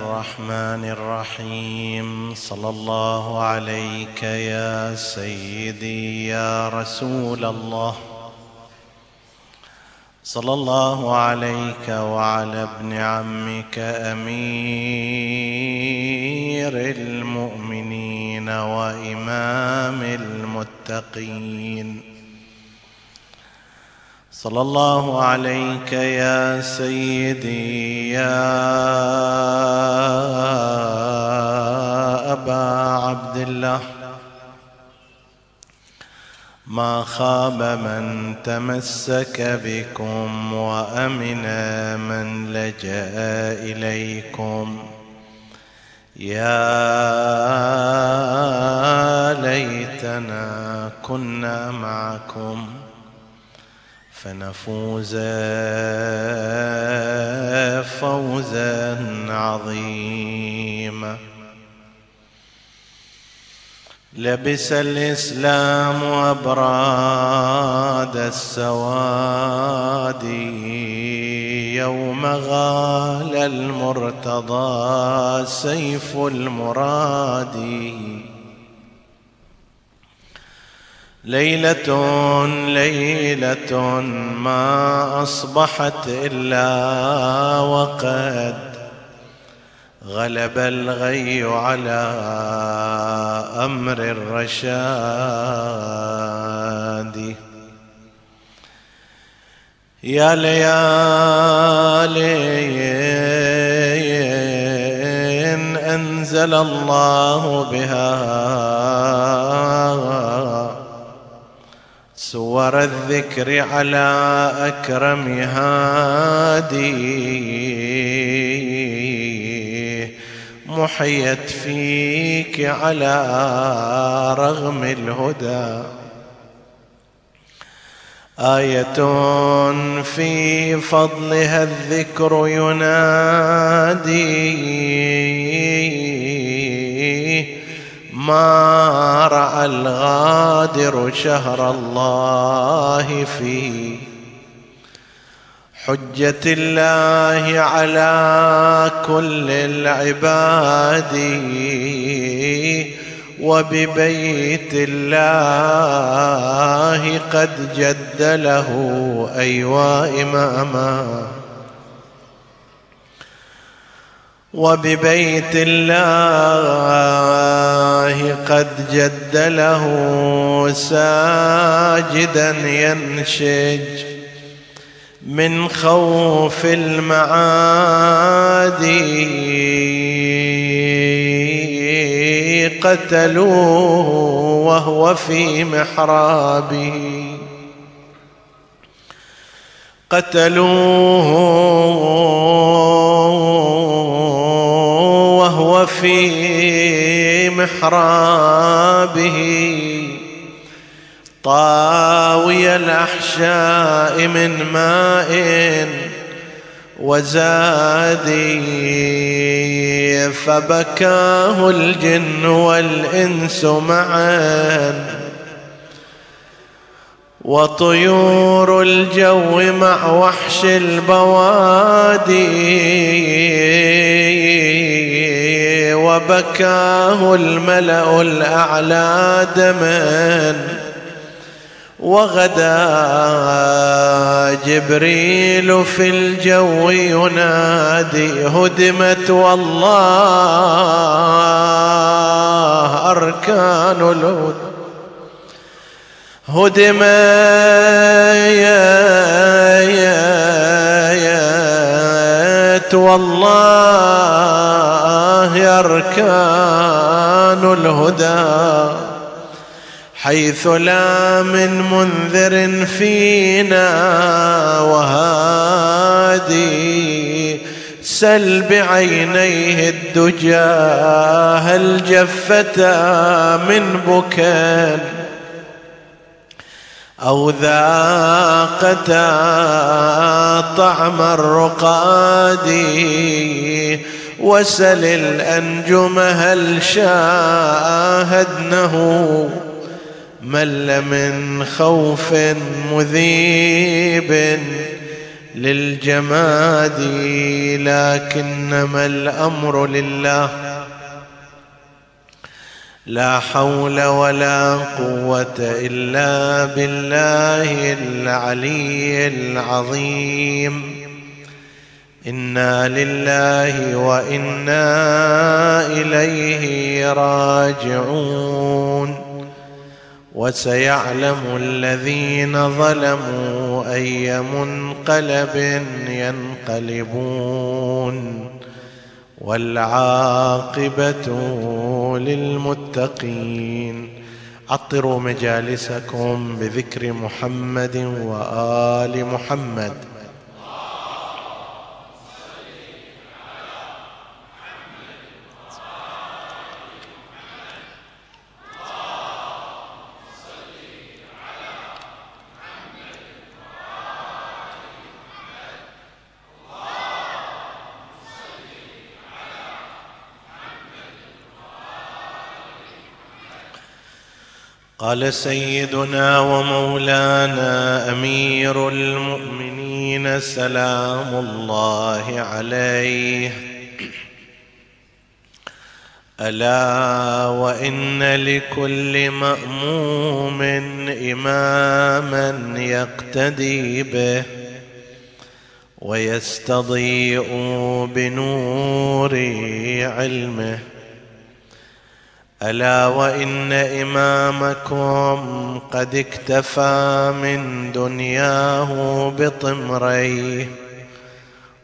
الرحمن الرحيم. صلى الله عليك يا سيدي يا رسول الله. صلى الله عليك وعلى ابن عمك أمير المؤمنين وإمام المتقين. صلى الله عليك يا سيدي يا أبا عبد الله. ما خاب من تمسك بكم وأمن من لجأ إليكم. يا ليتنا كنا معكم. فنفوز فوزا عظيما. لبس الإسلام أبراد السواد. يوم غال المرتضى سيف المراد. ليلة ليلة ما أصبحت إلا وقد غلب الغي على أمر الرشاد. يا ليالي أنزل الله بها سور الذكر على أكرم هادي. محيت فيك على رغم الهدى. آية في فضلها الذكر ينادي. ما رأى الغادر شهر الله في حجة الله على كل العباد وببيت الله قد جد له أيوا إماما. وببيت الله قد جد له ساجدا ينشج من خوف المعادي قتلوه وهو في محرابه. قتلوه وهو في محرابه طاوي الأحشاء من ماء وزادي فبكاه الجن والإنس معا وطيور الجو مع وحش البوادي وبكاه الملأ الأعلى دما وغدا جبريل في الجو ينادي هدمت والله أركان الهدى. هدم يا يا يا والله أركان الهدى حيث لا من منذر فينا وهادي سل بعينيه الدجى هل جفتا من بكان أو ذاقتا طعم الرقاد وسل الأنجم هل شاهدنه مل من خوف مذيب للجماد لكنما الأمر لله لا حول ولا قوة إلا بالله العلي العظيم. إنا لله وإنا إليه راجعون. وسيعلم الذين ظلموا أي منقلب ينقلبون. والعاقبة للمتقين. عطروا مجالسكم بذكر محمد وآل محمد. قال سيدنا ومولانا أمير المؤمنين سلام الله عليه. ألا وإن لكل مأموم إماما يقتدي به ويستضيء بنور علمه. ألا وإن إمامكم قد اكتفى من دنياه بطمريه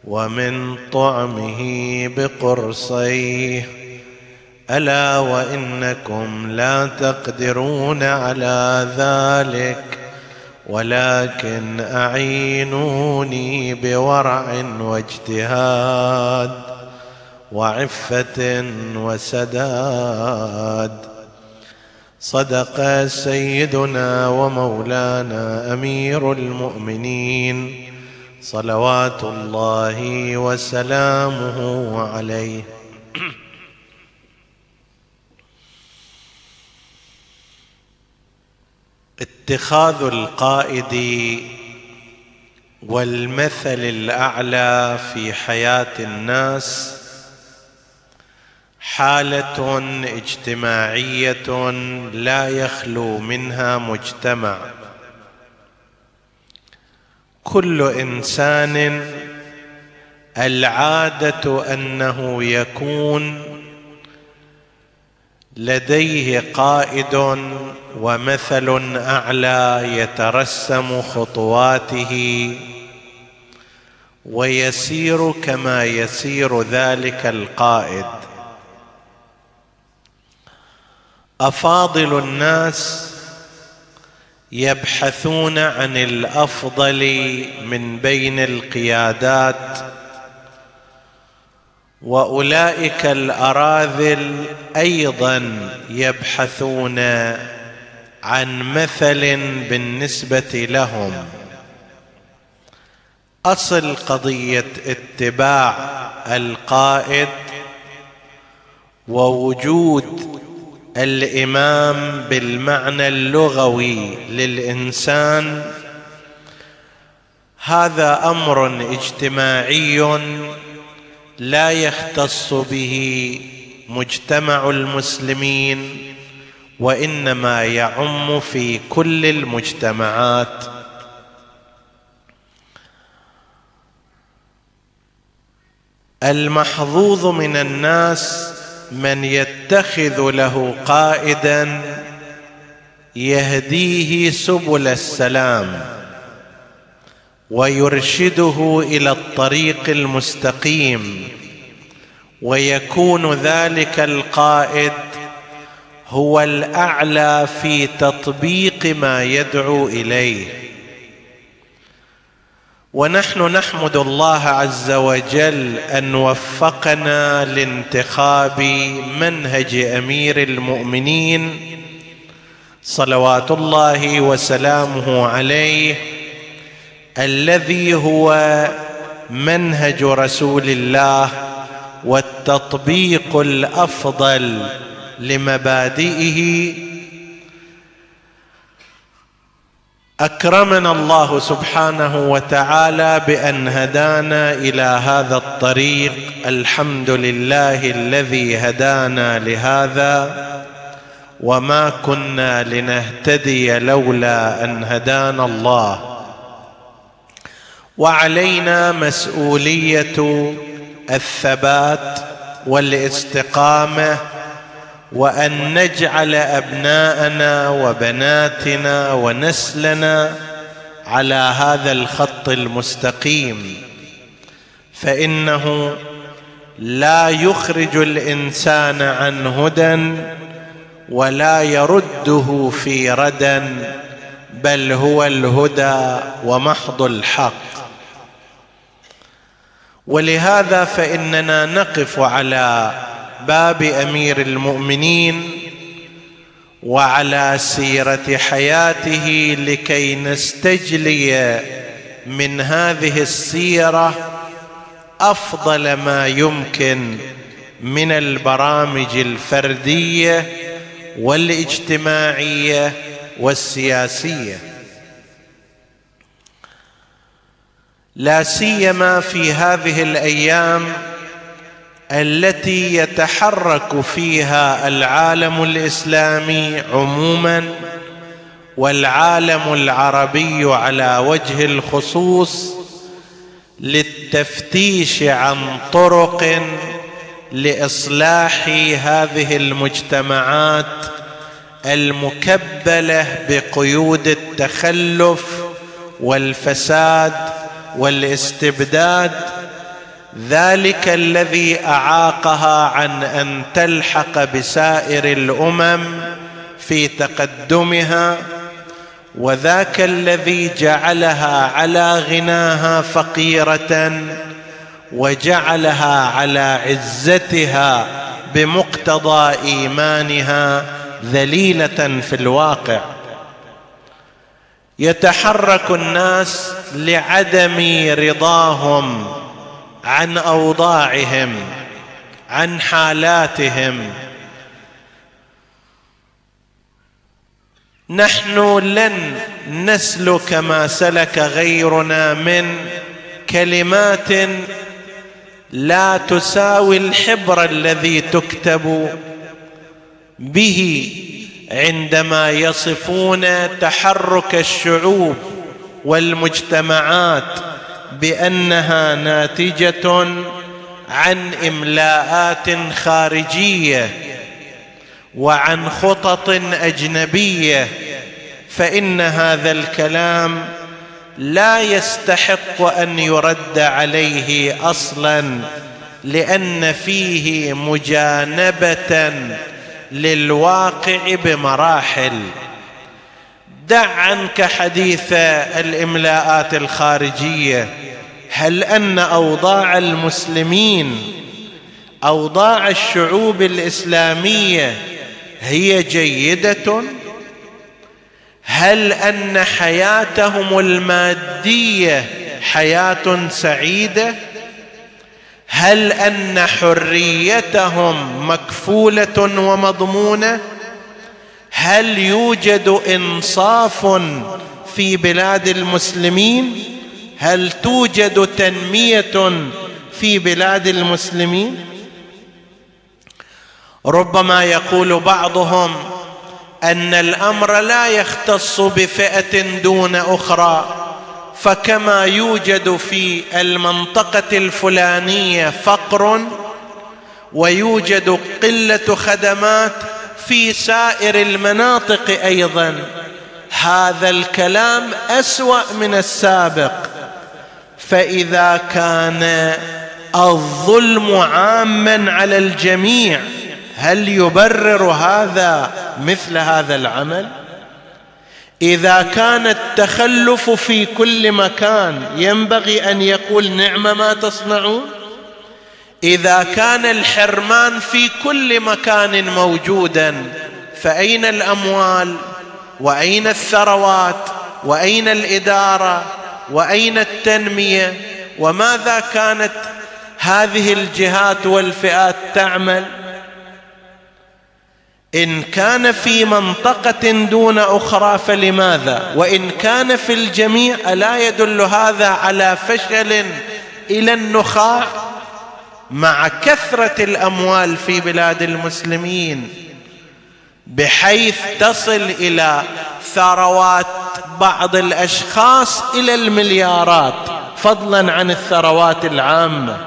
ومن طعمه بقرصيه ألا وإنكم لا تقدرون على ذلك ولكن أعينوني بورع واجتهاد وعفة وسداد. صدق سيدنا ومولانا أمير المؤمنين صلوات الله وسلامه عليه. اتخاذ القائد والمثل الأعلى في حياة الناس حالة اجتماعية لا يخلو منها مجتمع. كل إنسان العادة أنه يكون لديه قائد ومثل أعلى يترسم خطواته ويسير كما يسير ذلك القائد. أفاضل الناس يبحثون عن الأفضل من بين القيادات وأولئك الأراذل أيضا يبحثون عن مثل بالنسبة لهم. أصل قضية اتباع القائد ووجود الإمام بالمعنى اللغوي للإنسان هذا أمر اجتماعي لا يختص به مجتمع المسلمين وإنما يعم في كل المجتمعات. المحظوظ من الناس من يتخذ له قائدا يهديه سبل السلام ويرشده إلى الطريق المستقيم ويكون ذلك القائد هو الأعلى في تطبيق ما يدعو إليه. ونحن نحمد الله عز وجل أن وفقنا لانتخاب منهج أمير المؤمنين صلوات الله وسلامه عليه الذي هو منهج رسول الله والتطبيق الأفضل لمبادئه أكرمنا الله سبحانه وتعالى بأن هدانا إلى هذا الطريق. الحمد لله الذي هدانا لهذا وما كنا لنهتدي لولا أن هدانا الله. وعلينا مسؤولية الثبات والاستقامة وأن نجعل أبناءنا وبناتنا ونسلنا على هذا الخط المستقيم. فإنه لا يخرج الإنسان عن هدى ولا يرده في ردى بل هو الهدى ومحض الحق. ولهذا فإننا نقف على باب أمير المؤمنين وعلى سيرة حياته لكي نستجلي من هذه السيرة أفضل ما يمكن من البرامج الفردية والاجتماعية والسياسية. لا سيما في هذه الأيام التي يتحرك فيها العالم الإسلامي عموما والعالم العربي على وجه الخصوص للتفتيش عن طرق لإصلاح هذه المجتمعات المكبلة بقيود التخلف والفساد والاستبداد ذلك الذي أعاقها عن أن تلحق بسائر الأمم في تقدمها وذاك الذي جعلها على غناها فقيرة وجعلها على عزتها بمقتضى إيمانها ذليلة في الواقع. يتحرك الناس لعدم رضاهم. عن أوضاعهم عن حالاتهم. نحن لن نسلك ما سلك غيرنا من كلمات لا تساوي الحبر الذي تكتب به عندما يصفون تحرك الشعوب والمجتمعات. بأنها ناتجة عن إملاءات خارجية وعن خطط أجنبية فإن هذا الكلام لا يستحق أن يرد عليه أصلا لأن فيه مجانبة للواقع بمراحل. دع عنك حديث الإملاءات الخارجية. هل أن أوضاع المسلمين أوضاع الشعوب الإسلامية هي جيدة؟ هل أن حياتهم المادية حياة سعيدة؟ هل أن حريتهم مكفولة ومضمونة؟ هل يوجد انصاف في بلاد المسلمين؟ هل توجد تنمية في بلاد المسلمين؟ ربما يقول بعضهم أن الأمر لا يختص بفئة دون أخرى فكما يوجد في المنطقة الفلانية فقر ويوجد قلة خدمات في سائر المناطق أيضا. هذا الكلام أسوأ من السابق. فإذا كان الظلم عاما على الجميع هل يبرر هذا مثل هذا العمل؟ إذا كان التخلف في كل مكان ينبغي أن يقول نعم ما تصنعون؟ إذا كان الحرمان في كل مكان موجودا فأين الأموال؟ وأين الثروات؟ وأين الإدارة؟ وأين التنمية؟ وماذا كانت هذه الجهات والفئات تعمل؟ إن كان في منطقة دون أخرى فلماذا؟ وإن كان في الجميع ألا يدل هذا على فشل إلى النخاع؟ مع كثرة الأموال في بلاد المسلمين بحيث تصل إلى ثروات بعض الأشخاص إلى المليارات فضلا عن الثروات العامة.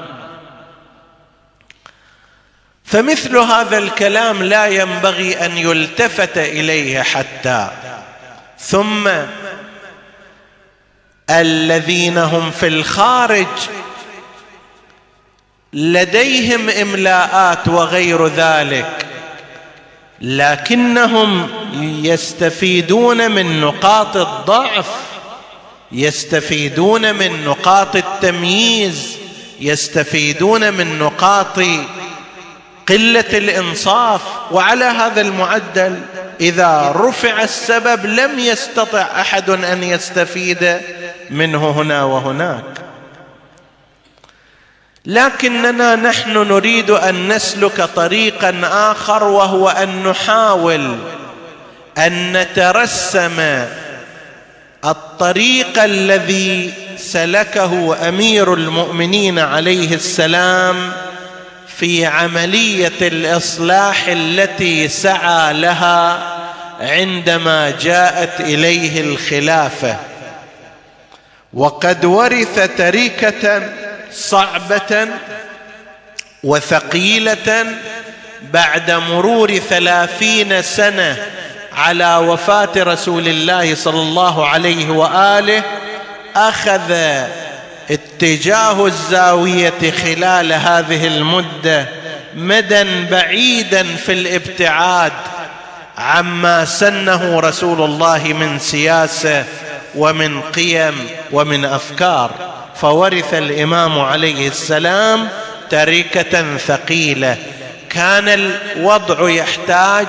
فمثل هذا الكلام لا ينبغي أن يلتفت إليه حتى. ثم الذين هم في الخارج لديهم إملاءات وغير ذلك لكنهم يستفيدون من نقاط الضعف يستفيدون من نقاط التمييز يستفيدون من نقاط قلة الإنصاف. وعلى هذا المعدل إذا رفع السبب لم يستطع أحد أن يستفيد منه هنا وهناك. لكننا نحن نريد أن نسلك طريقا آخر وهو أن نحاول أن نترسم الطريق الذي سلكه أمير المؤمنين عليه السلام في عملية الإصلاح التي سعى لها عندما جاءت إليه الخلافة. وقد ورث تركه صعبة وثقيلة بعد مرور ثلاثين سنة على وفاة رسول الله صلى الله عليه وآله أخذ اتجاه الزاوية خلال هذه المدة مدى بعيدا في الابتعاد عما سنه رسول الله من سياسة ومن قيم ومن أفكار. فورث الإمام عليه السلام تركة ثقيلة. كان الوضع يحتاج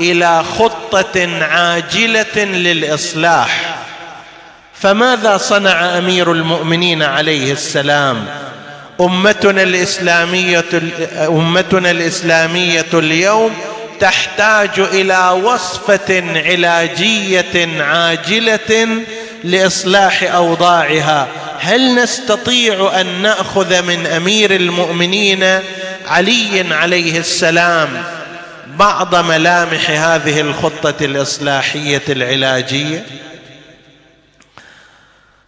إلى خطة عاجلة للإصلاح. فماذا صنع أمير المؤمنين عليه السلام؟ أمتنا الإسلامية أمتنا الإسلامية اليوم تحتاج إلى وصفة علاجية عاجلة لإصلاح أوضاعها. هل نستطيع أن نأخذ من أمير المؤمنين علي عليه السلام بعض ملامح هذه الخطة الإصلاحية العلاجية؟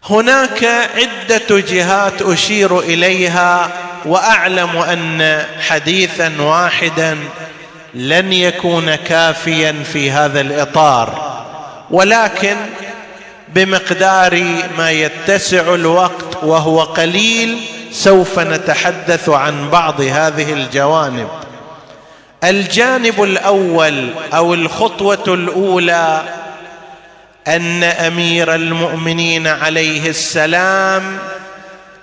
هناك عدة جهات أشير إليها وأعلم أن حديثا واحدا لن يكون كافيا في هذا الإطار ولكن بمقدار ما يتسع الوقت وهو قليل سوف نتحدث عن بعض هذه الجوانب. الجانب الأول أو الخطوة الأولى أن أمير المؤمنين عليه السلام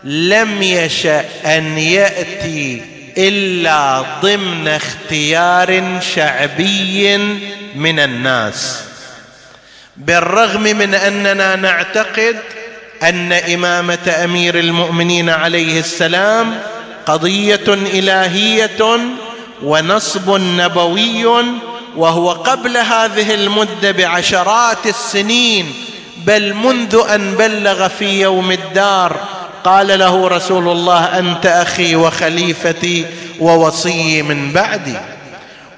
لم يشا أن يأتي إلا ضمن اختيار شعبي من الناس. بالرغم من أننا نعتقد أن إمامة أمير المؤمنين عليه السلام قضية إلهية ونصب نبوي وهو قبل هذه المدة بعشرات السنين بل منذ أن بلغ في يوم الدار قال له رسول الله أنت أخي وخليفتي ووصي من بعدي.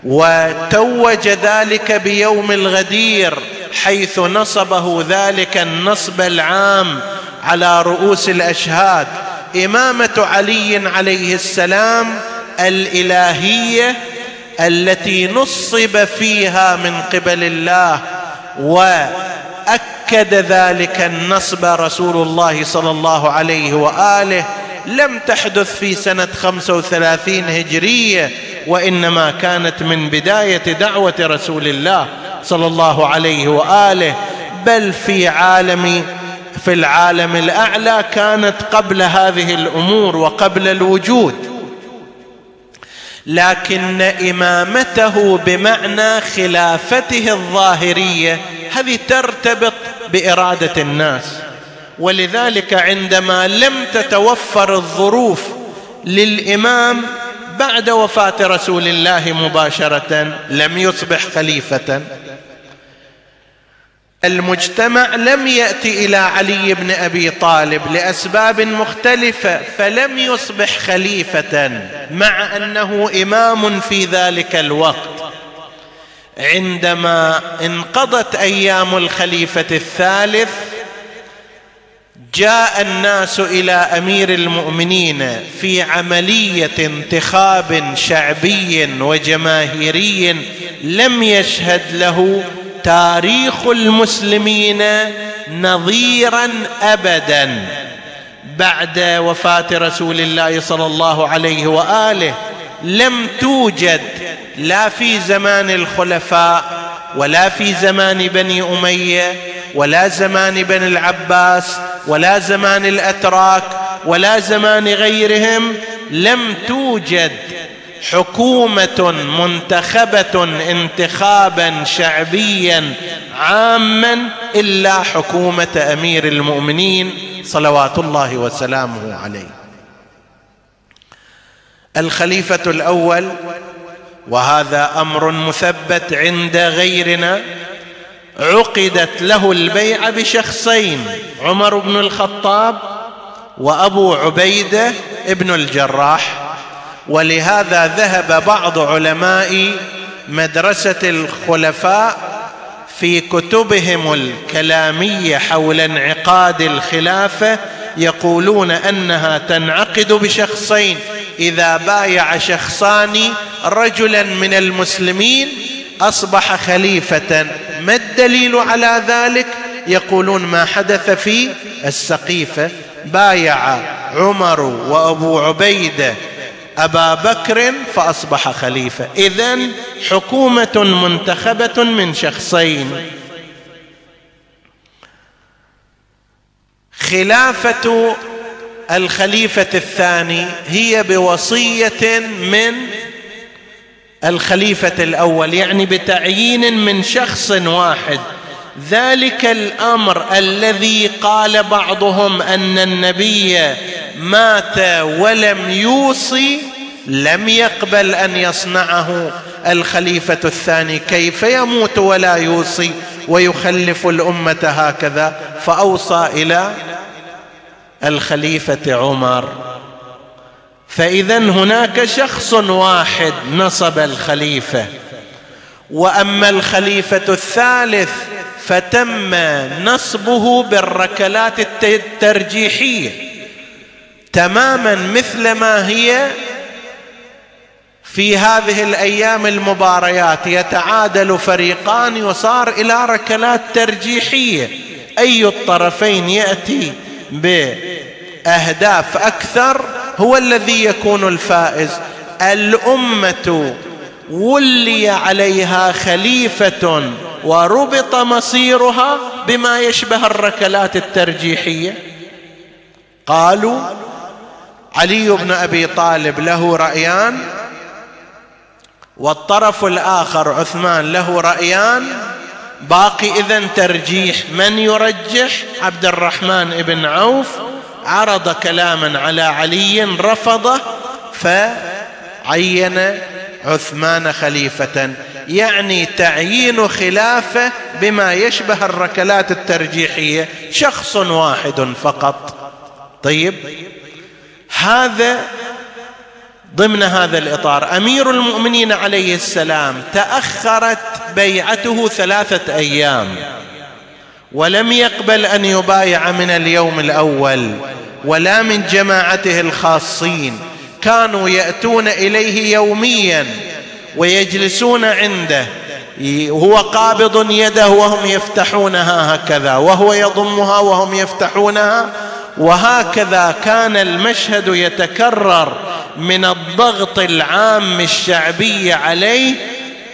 وتوج ذلك بيوم الغدير حيث نصبه ذلك النصب العام على رؤوس الأشهاد. إمامة علي عليه السلام الإلهية التي نصب فيها من قبل الله وأكد ذلك النصب رسول الله صلى الله عليه وآله. لم تحدث في سنة خمسة وثلاثين هجرية وإنما كانت من بداية دعوة رسول الله. صلى الله عليه وآله بل في عالم في العالم الأعلى كانت قبل هذه الأمور وقبل الوجود. لكن إمامته بمعنى خلافته الظاهرية هذه ترتبط بإرادة الناس. ولذلك عندما لم تتوفر الظروف للإمام بعد وفاة رسول الله مباشرة لم يصبح خليفة. المجتمع لم يأتي إلى علي بن أبي طالب لأسباب مختلفة فلم يصبح خليفة مع أنه إمام في ذلك الوقت. عندما انقضت أيام الخليفة الثالث جاء الناس إلى أمير المؤمنين في عملية انتخاب شعبي وجماهيري لم يشهد له تاريخ المسلمين نظيرا ابدا. بعد وفاة رسول الله صلى الله عليه وآله لم توجد لا في زمان الخلفاء ولا في زمان بني أمية ولا زمان بني العباس ولا زمان الأتراك ولا زمان غيرهم لم توجد حكومة منتخبة انتخابا شعبيا عاما إلا حكومة أمير المؤمنين صلوات الله وسلامه عليه. الخليفة الأول وهذا أمر مثبت عند غيرنا عقدت له البيعه بشخصين عمر بن الخطاب وأبو عبيدة بن الجراح. ولهذا ذهب بعض علماء مدرسة الخلفاء في كتبهم الكلامية حول انعقاد الخلافة يقولون أنها تنعقد بشخصين إذا بايع شخصان رجلا من المسلمين أصبح خليفة. ما الدليل على ذلك؟ يقولون ما حدث في السقيفة. بايع عمر وأبو عبيدة أبا بكر فأصبح خليفة. اذا حكومة منتخبة من شخصين. خلافة الخليفة الثاني هي بوصية من الخليفة الأول يعني بتعيين من شخص واحد. ذلك الأمر الذي قال بعضهم أن النبي مات ولم يوصي لم يقبل أن يصنعه. الخليفة الثاني كيف يموت ولا يوصي؟ ويخلف الأمة هكذا. فأوصى إلى الخليفة عمر. فاذا هناك شخص واحد نصب الخليفة. وأما الخليفة الثالث فتم نصبه بالركلات الترجيحية. تماما مثل ما هي في هذه الأيام المباريات. يتعادل فريقان وصار إلى ركلات ترجيحية. أي الطرفين يأتي بأهداف أكثر هو الذي يكون الفائز. الأمة ولي عليها خليفة وربط مصيرها بما يشبه الركلات الترجيحية. قالوا علي بن أبي طالب له رأيان والطرف الآخر عثمان له رأيان. باقي اذا ترجيح من يرجح؟ عبد الرحمن بن عوف. عرض كلاما على علي رفضه فعين عثمان خليفة. يعني تعيين خلافه بما يشبه الركلات الترجيحية شخص واحد فقط. طيب هذا ضمن هذا الإطار. أمير المؤمنين عليه السلام تأخرت بيعته ثلاثة أيام. ولم يقبل أن يبايع من اليوم الأول ولا من جماعته الخاصين. كانوا يأتون إليه يوميا ويجلسون عنده. هو قابض يده وهم يفتحونها هكذا وهو يضمها وهم يفتحونها وهكذا كان المشهد يتكرر من الضغط العام الشعبي عليه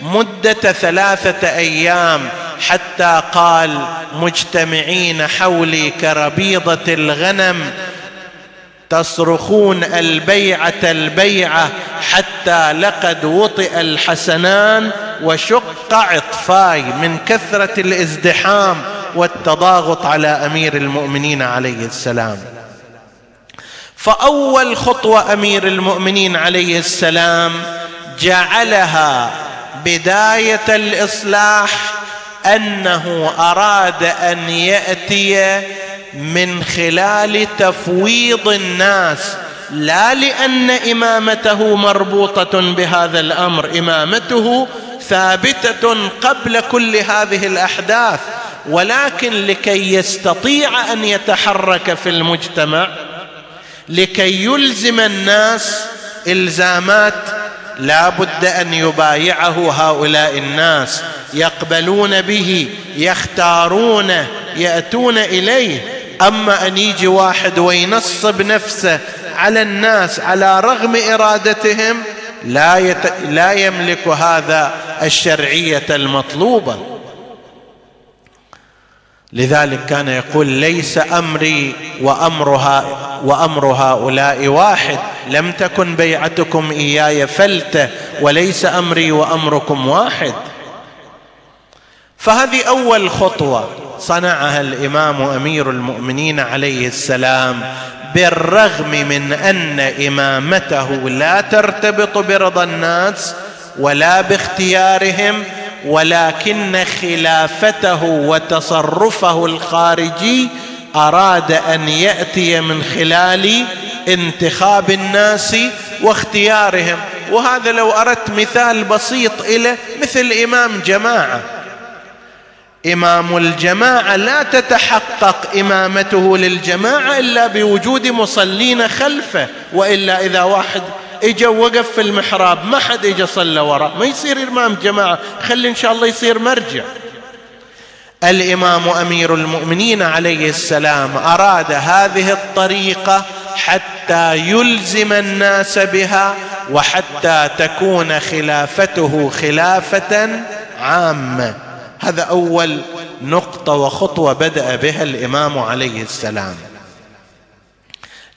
مدة ثلاثة أيام. حتى قال مجتمعين حولي كربيضة الغنم تصرخون البيعة البيعة حتى لقد وطئ الحسنان وشق عطفاي من كثرة الازدحام والتضاغط على أمير المؤمنين عليه السلام. فأول خطوة أمير المؤمنين عليه السلام جعلها بداية الإصلاح أنه أراد أن يأتي من خلال تفويض الناس لا لأن إمامته مربوطة بهذا الأمر إمامته ثابتة قبل كل هذه الأحداث ولكن لكي يستطيع أن يتحرك في المجتمع لكي يلزم الناس إلزامات لا بد أن يبايعه هؤلاء الناس. يقبلون به يختارونه يأتون إليه. أما أن يجي واحد وينصب نفسه على الناس على رغم إرادتهم لا يت... لا يملك هذا الشرعية المطلوبة. لذلك كان يقول ليس أمري وامرها وأمر هؤلاء واحد لم تكن بيعتكم إياي فلته وليس أمري وأمركم واحد. فهذه أول خطوة صنعها الإمام أمير المؤمنين عليه السلام بالرغم من أن إمامته لا ترتبط برضا الناس ولا باختيارهم ولكن خلافته وتصرفه الخارجي أراد أن يأتي من خلال انتخاب الناس واختيارهم. وهذا لو أردت مثال بسيط إلى مثل إمام جماعة. إمام الجماعة لا تتحقق إمامته للجماعة إلا بوجود مصلين خلفه وإلا إذا واحد إجا وقف في المحراب ما حد إجا صلى وراء ما يصير إمام جماعة خلي إن شاء الله يصير مرجع. الإمام أمير المؤمنين عليه السلام أراد هذه الطريقة حتى يلزم الناس بها وحتى تكون خلافته خلافة عامة. هذا أول نقطة وخطوة بدأ بها الإمام عليه السلام.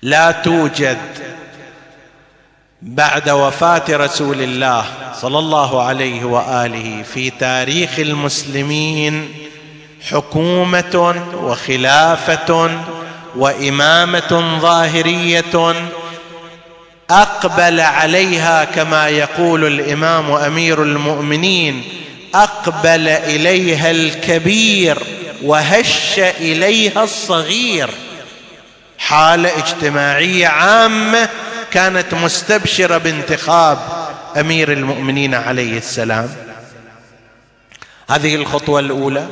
لا توجد بعد وفاة رسول الله صلى الله عليه وآله في تاريخ المسلمين حكومة وخلافة وإمامة ظاهرية أقبل عليها كما يقول الإمام أمير المؤمنين أقبل إليها الكبير وهش إليها الصغير. حالة اجتماعية عامة كانت مستبشرة بانتخاب أمير المؤمنين عليه السلام. هذه الخطوة الأولى.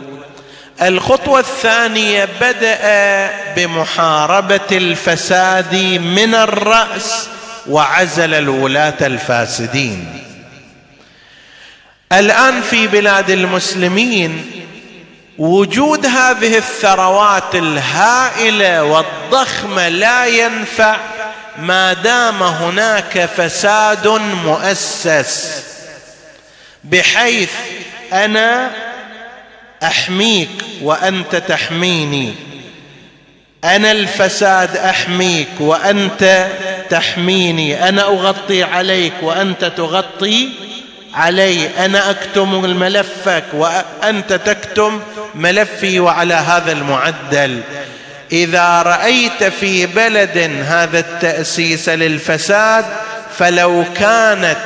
الخطوة الثانية بدأ بمحاربة الفساد من الرأس وعزل الولاة الفاسدين. الآن في بلاد المسلمين وجود هذه الثروات الهائلة والضخمة لا ينفع ما دام هناك فساد مؤسس بحيث أنا أحميك وأنت تحميني. أنا الفساد أحميك وأنت تحميني. أنا أغطي عليك وأنت تغطي علي أنا أكتم ملفك وأنت تكتم ملفي وعلى هذا المعدل. إذا رأيت في بلد هذا التأسيس للفساد فلو كانت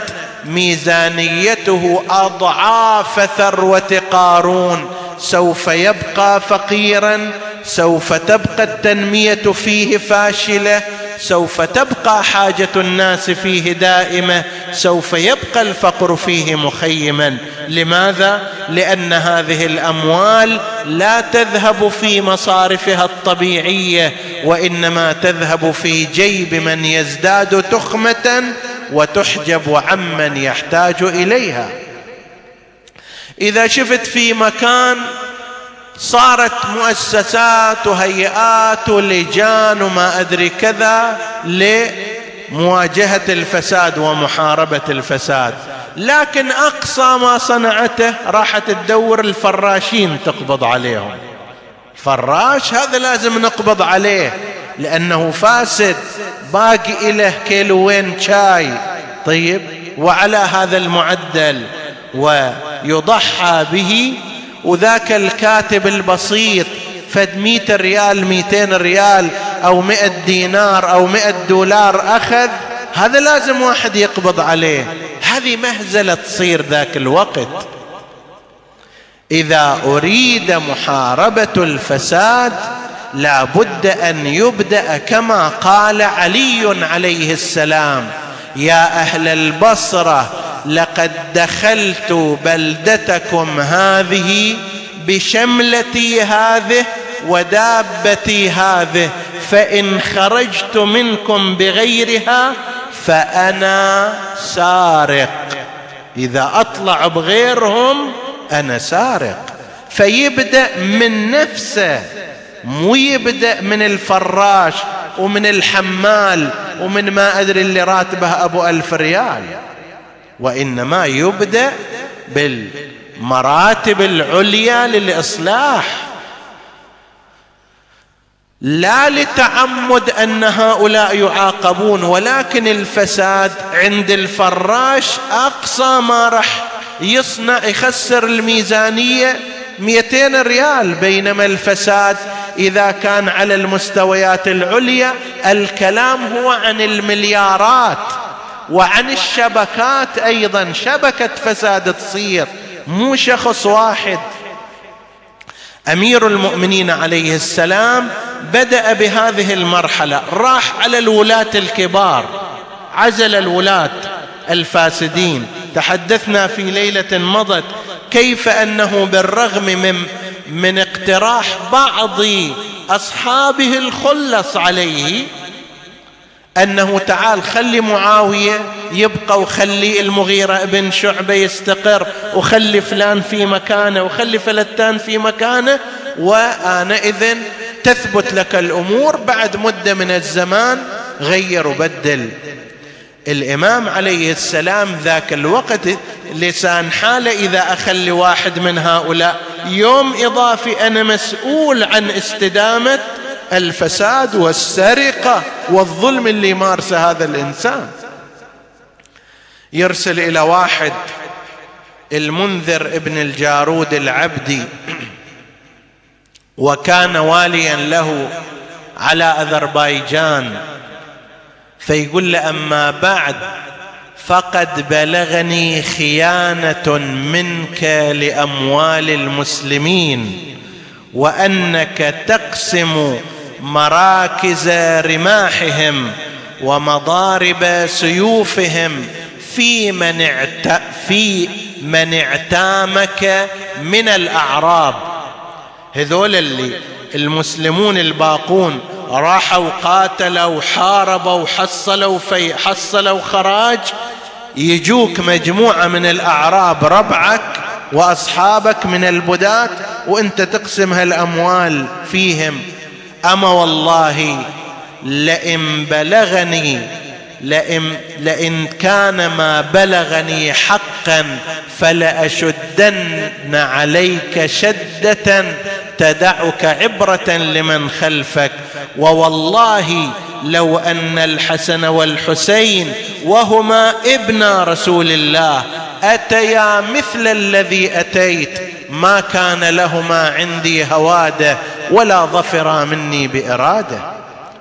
ميزانيته أضعاف ثروة قارون سوف يبقى فقيرا سوف تبقى التنمية فيه فاشلة. سوف تبقى حاجة الناس فيه دائمة سوف يبقى الفقر فيه مخيما. لماذا؟ لأن هذه الأموال لا تذهب في مصارفها الطبيعية وإنما تذهب في جيب من يزداد تخمة وتحجب عمن يحتاج إليها. إذا شفت في مكان صارت مؤسسات وهيئات ولجان وما أدري كذا لمواجهة الفساد ومحاربة الفساد. لكن أقصى ما صنعته راحت تدور الفراشين تقبض عليهم. فراش هذا لازم نقبض عليه لأنه فاسد باقي له كيلوين شاي. طيب وعلى هذا المعدل ويضحى به وذاك الكاتب البسيط فد مئة ريال مئتين ريال أو مئة دينار أو مئة دولار أخذ هذا لازم واحد يقبض عليه. هذه مهزلة تصير ذاك الوقت. إذا أريد محاربة الفساد لا بد أن يبدأ كما قال علي عليه السلام يا أهل البصرة لقد دخلت بلدتكم هذه بشملتي هذه ودابتي هذه فإن خرجت منكم بغيرها فأنا سارق. إذا أطلع بغيرهم أنا سارق. فيبدأ من نفسه مو يبدأ من الفراش ومن الحمال ومن ما أدري اللي راتبه أبو ألف ريال. وإنما يبدأ بالمراتب العليا للإصلاح. لا لتعمد أن هؤلاء يعاقبون ولكن الفساد عند الفراش أقصى ما راح يصنع يخسر الميزانية 200 ريال. بينما الفساد إذا كان على المستويات العليا الكلام هو عن المليارات. وعن الشبكات أيضا. شبكة فساد تصير مو شخص واحد. أمير المؤمنين عليه السلام بدأ بهذه المرحلة راح على الولاة الكبار عزل الولاة الفاسدين. تحدثنا في ليلة مضت كيف أنه بالرغم من من اقتراح بعض أصحابه الخلص عليه أنه تعال خلي معاوية يبقى وخلي المغيرة بن شعبة يستقر وخلي فلان في مكانه وخلي فلتان في مكانه وانئذ تثبت لك الأمور بعد مدة من الزمان غير وبدل. الإمام عليه السلام ذاك الوقت لسان حاله إذا أخلي واحد من هؤلاء يوم إضافي أنا مسؤول عن استدامة الفساد والسرقة والظلم اللي مارسه هذا الإنسان. يرسل إلى واحد المنذر ابن الجارود العبدي وكان واليا له على أذربيجان فيقول له أما بعد فقد بلغني خيانة منك لأموال المسلمين وأنك تقسم مراكز رماحهم ومضارب سيوفهم في من اعت... في من اعتامك من الأعراب. هذول اللي المسلمون الباقون راحوا قاتلوا حاربوا حصلوا في حصلوا خراج يجوك مجموعة من الأعراب ربعك وأصحابك من البدات وإنت تقسم هالأموال فيهم. أما والله لئن بلغني لئن, لئن كان ما بلغني حقا فلأشدن عليك شدة تدعك عبرة لمن خلفك. ووالله لو أن الحسن والحسين وهما ابنا رسول الله أتيا مثل الذي أتيت ما كان لهما عندي هوادة. ولا ظفرا مني بإرادة.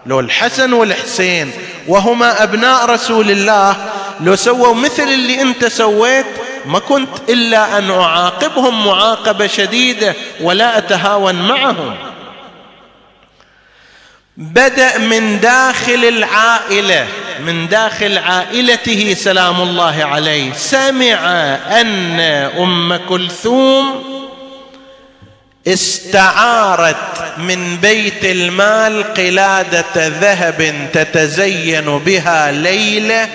لو الحسن والحسين وهما أبناء رسول الله لو سووا مثل اللي أنت سويت ما كنت إلا أن أعاقبهم معاقبة شديدة ولا أتهاون معهم. بدأ من داخل العائلة من داخل عائلته سلام الله عليه. سمع أن أم كلثوم استعارت من بيت المال قلادة ذهب تتزين بها ليلة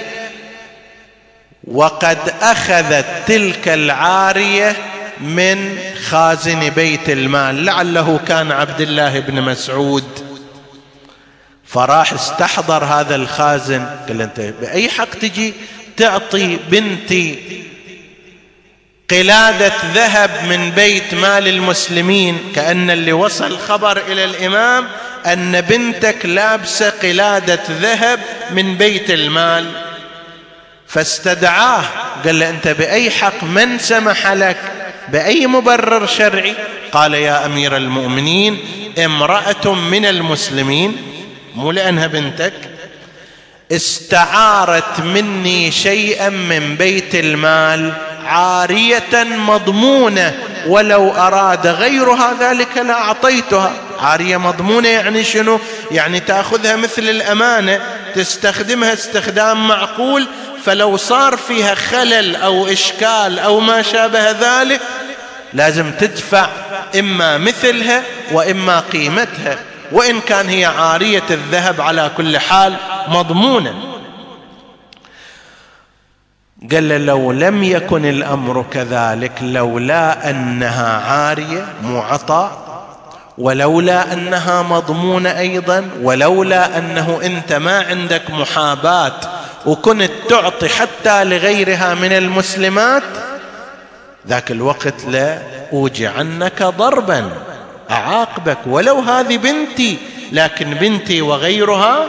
وقد أخذت تلك العارية من خازن بيت المال. لعله كان عبد الله بن مسعود فراح استحضر هذا الخازن. قال أنت بأي حق تجي تعطي بنتي قلادة ذهب من بيت مال المسلمين كأن اللي وصل خبر إلى الإمام أن بنتك لابسة قلادة ذهب من بيت المال. فاستدعاه قال له أنت بأي حق من سمح لك؟ بأي مبرر شرعي؟ قال يا أمير المؤمنين امرأة من المسلمين مو لأنها بنتك استعارت مني شيئا من بيت المال. عارية مضمونة ولو أراد غيرها ذلك لاعطيتها عارية مضمونة يعني شنو؟ يعني تأخذها مثل الأمانة تستخدمها استخدام معقول فلو صار فيها خلل أو إشكال أو ما شابه ذلك لازم تدفع إما مثلها وإما قيمتها. وإن كان هي عارية الذهب على كل حال مضمونه قال لو لم يكن الأمر كذلك لولا أنها عارية مو عطاء ولولا أنها مضمونة أيضا ولولا أنه أنت ما عندك محاباة وكنت تعطي حتى لغيرها من المسلمات ذاك الوقت لا اوجعنك ضربا أعاقبك ولو هذه بنتي لكن بنتي وغيرها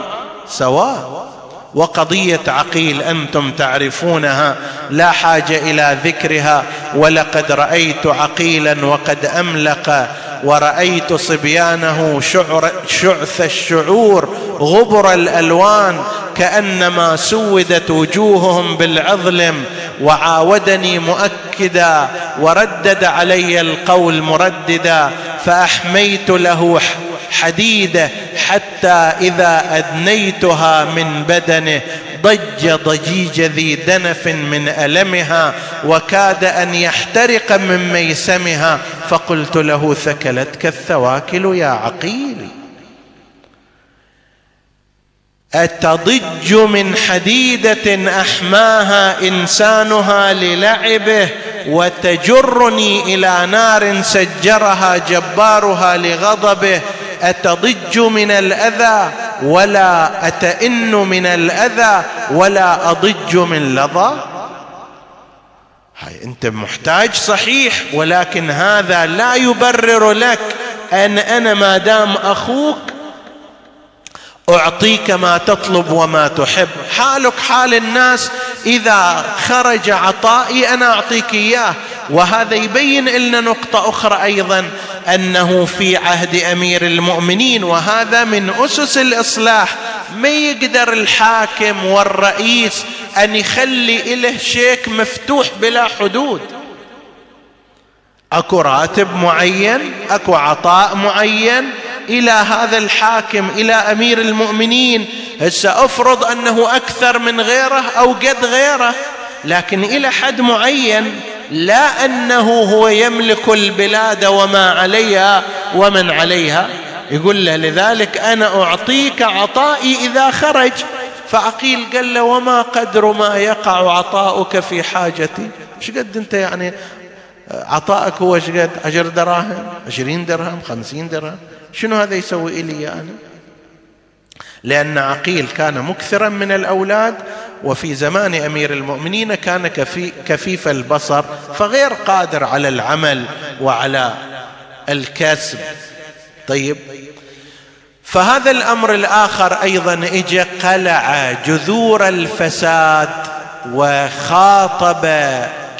سواء. وقضية عقيل أنتم تعرفونها لا حاجة إلى ذكرها ولقد رأيت عقيلا وقد أملق ورأيت صبيانه شعر شعث الشعور غبر الألوان كأنما سودت وجوههم بالعظلم وعاودني مؤكدا وردد علي القول مرددا فأحميت له حديدة حتى إذا أدنيتها من بدنه ضج ضجيج ذي دنف من ألمها وكاد أن يحترق من ميسمها فقلت له ثكلتك الثواكل يا عقيل. أتضج من حديدة أحماها إنسانها للعبه وتجرني إلى نار سجرها جبارها لغضبه أتضج من الأذى ولا أتئن من الأذى ولا أضج من لظى؟ هاي أنت محتاج صحيح ولكن هذا لا يبرر لك أن أنا ما دام أخوك أعطيك ما تطلب وما تحب. حالك حال الناس إذا خرج عطائي أنا أعطيك إياه. وهذا يبين لنا نقطة أخرى أيضا. أنه في عهد أمير المؤمنين وهذا من أسس الإصلاح. ما يقدر الحاكم والرئيس أن يخلي له شيك مفتوح بلا حدود؟ أكو راتب معين أكو عطاء معين. إلى هذا الحاكم إلى أمير المؤمنين هسه أفرض أنه أكثر من غيره أو قد غيره لكن إلى حد معين لا أنه هو يملك البلاد وما عليها ومن عليها. يقول له لذلك أنا أعطيك عطائي إذا خرج. فعقيل قال له وما قدر ما يقع عطاؤك في حاجتي. إيش قد أنت يعني عطائك هو إيش قد؟ عشر دراهم عشرين درهم خمسين درهم. شنو هذا يسوي إلي يعني؟ لأن عقيل كان مكثرا من الأولاد وفي زمان أمير المؤمنين كان كفي كفيف البصر فغير قادر على العمل وعلى الكسب. طيب. فهذا الأمر الآخر أيضا إجى قلع جذور الفساد وخاطب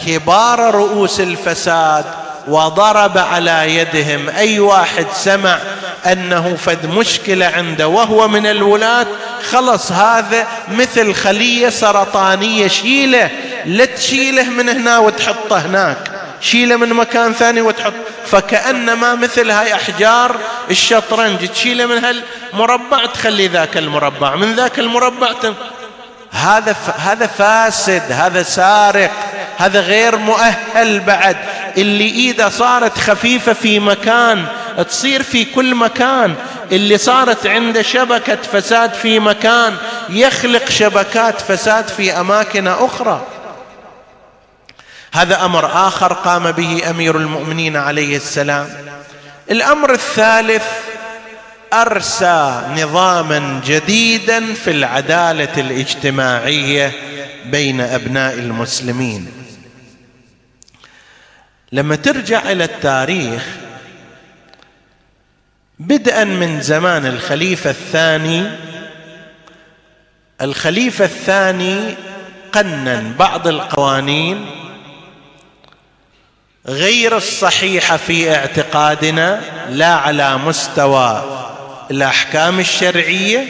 كبار رؤوس الفساد وضرب على يدهم. أي واحد سمع أنه فد مشكلة عنده وهو من الولاة خلص هذا مثل خلية سرطانية شيلة لا تشيله من هنا وتحطه هناك. شيله من مكان ثاني وتحط. فكأنما مثل هاي أحجار الشطرنج تشيله من هالمربع تخلي ذاك المربع. من ذاك المربع هذا هذا فاسد هذا سارق هذا غير مؤهل بعد. اللي إيده صارت خفيفة في مكان تصير في كل مكان. اللي صارت عنده شبكة فساد في مكان يخلق شبكات فساد في أماكن أخرى. هذا أمر آخر قام به أمير المؤمنين عليه السلام. الأمر الثالث أرسى نظاما جديدا في العدالة الاجتماعية بين أبناء المسلمين. لما ترجع إلى التاريخ بدءا من زمان الخليفة الثاني الخليفة الثاني قنن بعض القوانين غير الصحيحة في اعتقادنا لا على مستوى الاحكام الشرعية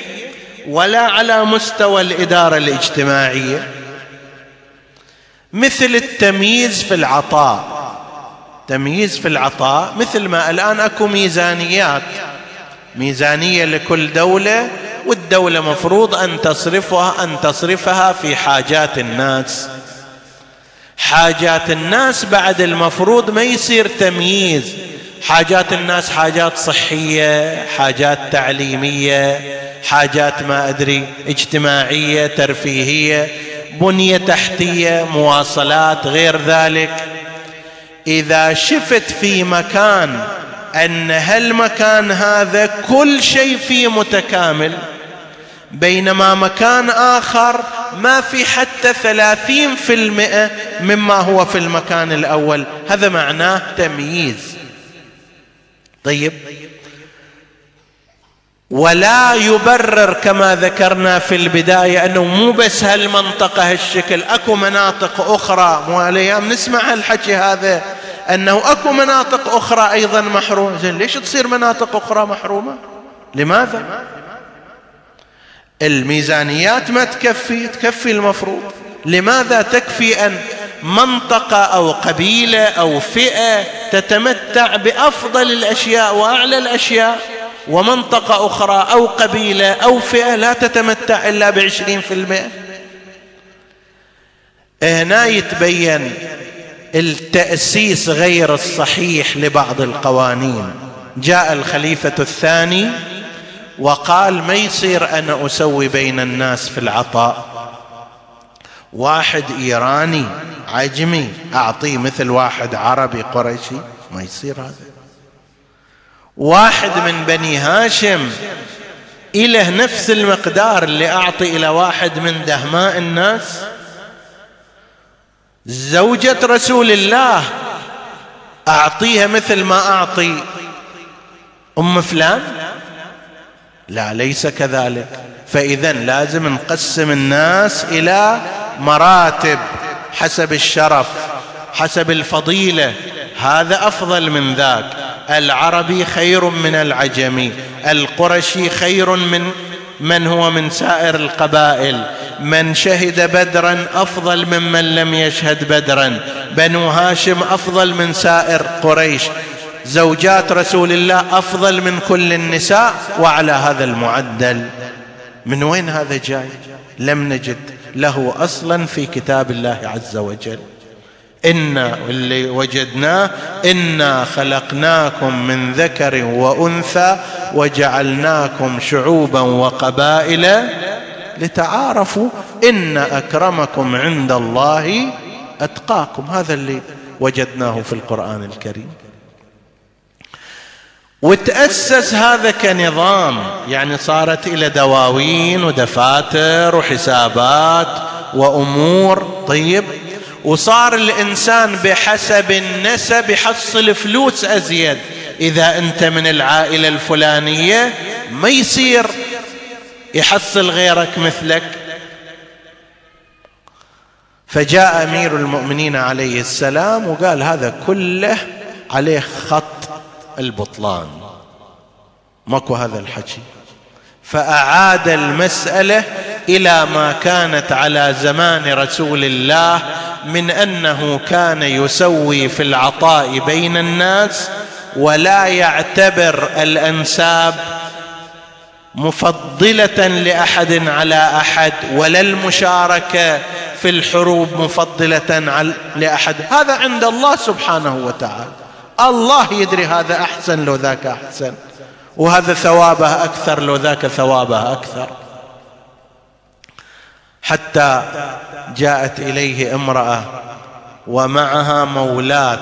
ولا على مستوى الإدارة الاجتماعية. مثل التمييز في العطاء. تمييز في العطاء مثل ما الآن أكو ميزانيات. ميزانية لكل دولة والدولة مفروض أن تصرفها أن تصرفها في حاجات الناس. حاجات الناس بعد المفروض ما يصير تمييز. حاجات الناس حاجات صحية حاجات تعليمية حاجات ما أدري اجتماعية ترفيهية بنية تحتية مواصلات غير ذلك. إذا شفت في مكان أن هالمكان هذا كل شيء فيه متكامل بينما مكان آخر ما في حتى ثلاثين في المئة مما هو في المكان الأول هذا معناه تمييز. طيب. ولا يبرر كما ذكرنا في البداية أنه مو بس هالمنطقة هالشكل أكو مناطق أخرى. مو الأيام نسمع هالحكي هذا أنه أكو مناطق أخرى أيضا محرومة. زين ليش تصير مناطق أخرى محرومة؟ لماذا؟ الميزانيات ما تكفي تكفي المفروض. لماذا تكفي أن منطقة أو قبيلة أو فئة تتمتع بأفضل الأشياء وأعلى الأشياء ومنطقة أخرى أو قبيلة أو فئة لا تتمتع إلا بعشرين في المئة. هنا يتبين التأسيس غير الصحيح لبعض القوانين. جاء الخليفة الثاني وقال ما يصير أنا أسوي بين الناس في العطاء؟ واحد إيراني عجمي اعطيه مثل واحد عربي قريشي ما يصير هذا. واحد من بني هاشم إله نفس المقدار اللي أعطي إلى واحد من دهماء الناس. زوجة رسول الله أعطيها مثل ما أعطي أم فلان؟ لا ليس كذلك. فاذا لازم نقسم الناس إلى مراتب. حسب الشرف حسب الفضيلة. هذا أفضل من ذاك. العربي خير من العجمي القرشي خير من من هو من سائر القبائل. من شهد بدرا أفضل ممن لم يشهد بدرا. بنو هاشم أفضل من سائر قريش. زوجات رسول الله أفضل من كل النساء وعلى هذا المعدل. من وين هذا جاي؟ لم نجد. له أصلا في كتاب الله عز وجل. أنا اللي وجدناه انا خلقناكم من ذكر وأنثى وجعلناكم شعوبا وقبائل لتعارفوا ان أكرمكم عند الله أتقاكم. هذا اللي وجدناه في القرآن الكريم. وتأسس هذا كنظام يعني صارت إلى دواوين ودفاتر وحسابات وأمور طيب؟ وصار الإنسان بحسب النسب يحصل فلوس أزيد. إذا أنت من العائلة الفلانية ما يصير يحصل غيرك مثلك. فجاء أمير المؤمنين عليه السلام وقال هذا كله عليه خط البطلان. ماكو هذا الحكي. فأعاد المسألة إلى ما كانت على زمان رسول الله من أنه كان يسوي في العطاء بين الناس ولا يعتبر الأنساب مفضلة لأحد على أحد ولا المشاركة في الحروب مفضلة لأحد. هذا عند الله سبحانه وتعالى. الله يدري هذا أحسن لو ذاك أحسن. وهذا ثوابه أكثر لو ذاك ثوابه أكثر. حتى جاءت إليه امرأة ومعها مولاه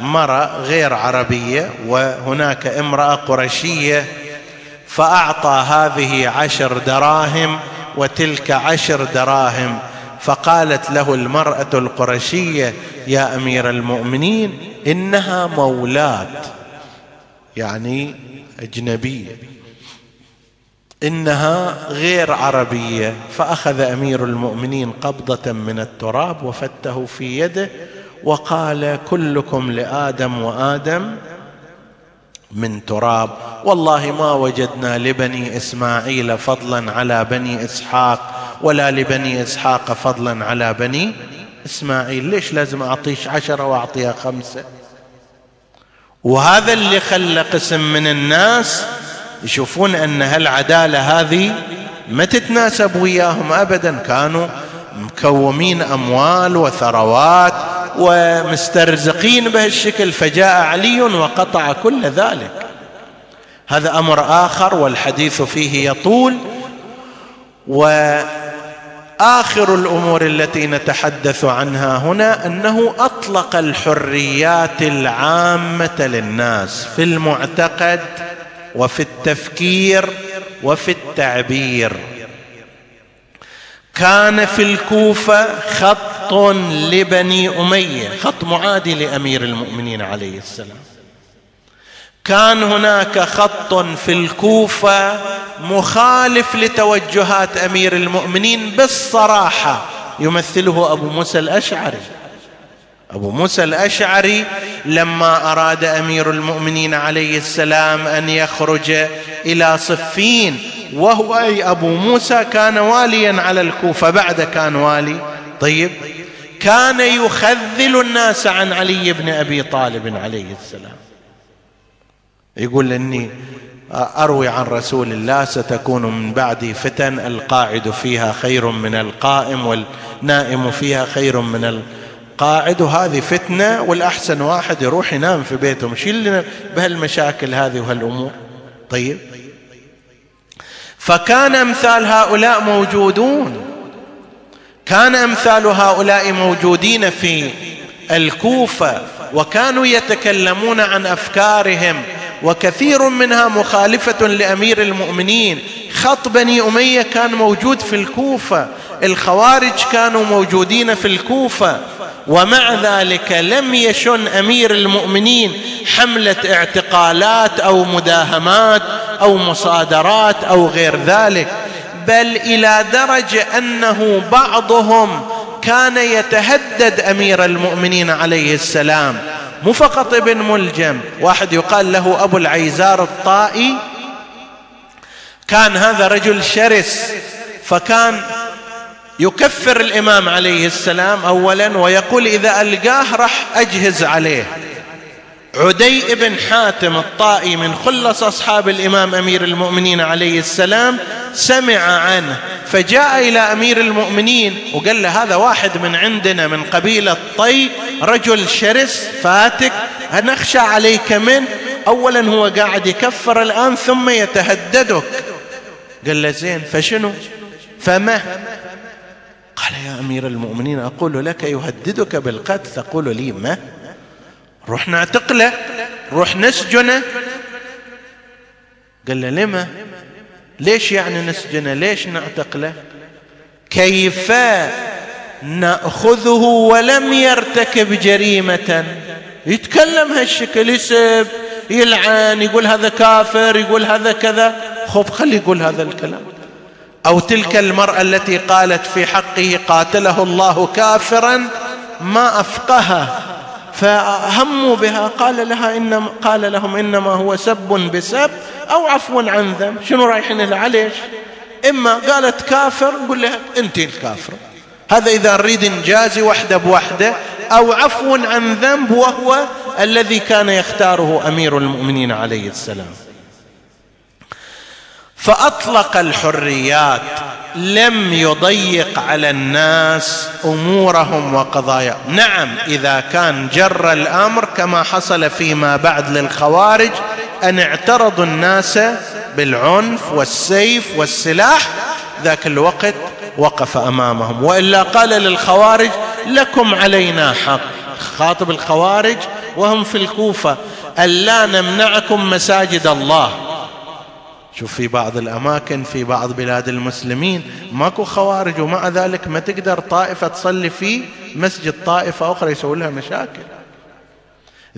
مرأة غير عربية وهناك امرأة قرشية فأعطى هذه عشر دراهم وتلك عشر دراهم فقالت له المرأة القرشية يا أمير المؤمنين إنها مولاة يعني أجنبية. إنها غير عربية. فأخذ أمير المؤمنين قبضة من التراب وفته في يده وقال كلكم لآدم وآدم من تراب. والله ما وجدنا لبني إسماعيل فضلا على بني إسحاق. ولا لبني إسحاق فضلا على بني إسماعيل. ليش لازم اعطيش عشرة واعطيها خمسة؟ وهذا اللي خلى قسم من الناس يشوفون أن هالعدالة هذه ما تتناسب وياهم ابدا. كانوا مكومين أموال وثروات ومسترزقين بهالشكل. فجاء علي وقطع كل ذلك. هذا أمر آخر والحديث فيه يطول. واخر الأمور التي نتحدث عنها هنا أنه أطلق الحريات العامة للناس في المعتقد وفي التفكير وفي التعبير. كان في الكوفة خط لبني أمية خط معادي لأمير المؤمنين عليه السلام. كان هناك خط في الكوفة مخالف لتوجهات أمير المؤمنين بالصراحة يمثله أبو موسى الأشعري. أبو موسى الأشعري لما أراد أمير المؤمنين عليه السلام أن يخرج إلى صفين وهو أي أبو موسى كان واليا على الكوفة بعد كان والي. طيب كان يخذل الناس عن علي بن أبي طالب عليه السلام. يقول إني أروي عن رسول الله ستكون من بعدي فتن القاعد فيها خير من القائم والنائم فيها خير من القاعد. وهذه فتنة والأحسن واحد يروح ينام في بيته. شيل لنا بهالمشاكل هذه وهالأمور. طيب. فكان أمثال هؤلاء موجودون. كان أمثال هؤلاء موجودين في الكوفة. وكانوا يتكلمون عن أفكارهم. وكثير منها مخالفة لأمير المؤمنين. خط بني أمية كان موجود في الكوفة. الخوارج كانوا موجودين في الكوفة. ومع ذلك لم يشن أمير المؤمنين حملة اعتقالات أو مداهمات أو مصادرات أو غير ذلك. بل إلى درجة أنه بعضهم كان يتهدد أمير المؤمنين عليه السلام. مو فقط ابن ملجم. واحد يقال له أبو العيزار الطائي. كان هذا رجل شرس فكان يكفر الإمام عليه السلام اولا ويقول إذا ألقاه راح أجهز عليه. عدي بن حاتم الطائي من خلص أصحاب الإمام أمير المؤمنين عليه السلام سمع عنه فجاء إلى أمير المؤمنين وقال له هذا واحد من عندنا من قبيلة طي رجل شرس فاتك نخشى عليك منه اولا هو قاعد يكفر الآن ثم يتهددك. قال له زين فشنو؟ فما قال يا أمير المؤمنين أقول لك يهددك بالقتل تقول لي ما روح نعتقله روح نسجنه. قال له لما؟ ليش يعني نسجنه؟ ليش نعتقله؟ كيف نأخذه ولم يرتكب جريمة؟ يتكلم هالشكل يسب يلعن يقول هذا كافر يقول هذا كذا. خب خلي يقول هذا الكلام. أو تلك المرأة التي قالت في حقه قاتله الله كافرا ما افقهه فهموا بها قال لها إنما قال لهم إنما هو سب بسب أو عفو عن ذنب. شنو رايحين لها؟ ليش إما قالت كافر نقول لها أنت الكافره هذا إذا نريد نجازي وحده بوحده أو عفو عن ذنب وهو الذي كان يختاره أمير المؤمنين عليه السلام. فأطلق الحريات لم يضيق على الناس أمورهم وقضايا. نعم إذا كان جر الأمر كما حصل فيما بعد للخوارج أن اعترضوا الناس بالعنف والسيف والسلاح ذاك الوقت وقف أمامهم. وإلا قال للخوارج لكم علينا حق. خاطب الخوارج وهم في الكوفة الا نمنعكم مساجد الله. شوف في بعض الأماكن في بعض بلاد المسلمين ماكو خوارج ومع ذلك ما تقدر طائفة تصلي في مسجد طائفة أخرى يسوي لها مشاكل.